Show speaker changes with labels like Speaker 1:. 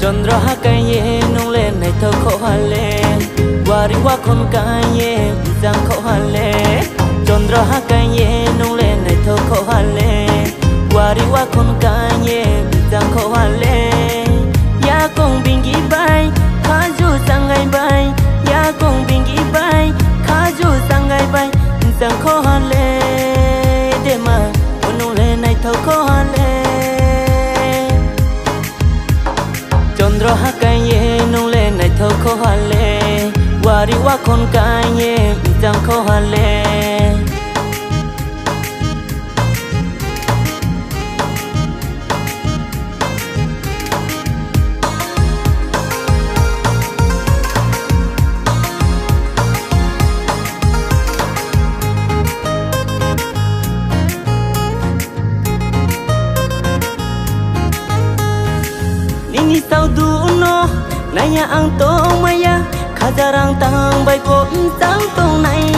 Speaker 1: chọn ra cái ye nung lên này thơ khó hoa lệ. qua đi qua con cái ye giang khó hoa lệ. chọn ra cái ye nung lên này thơ khó hoa lệ. qua đi qua con cái ye giang khó hoa lệ. ya con bình ghi bay khá du sang ngày bay ya con bình ghi bay khá du sang ngày bay giang khổ hoa lê để mà nung lên này thơ khó hoa lệ. চন্দ্র হাকাইয়ে নৌলে নাই থ খোহালে ওয়ারি ওয়া খনকাইয়ে ইজাং খোহালে Nini sau du no Naya ang to maya Khajarang tang bai ko Tang tong nay.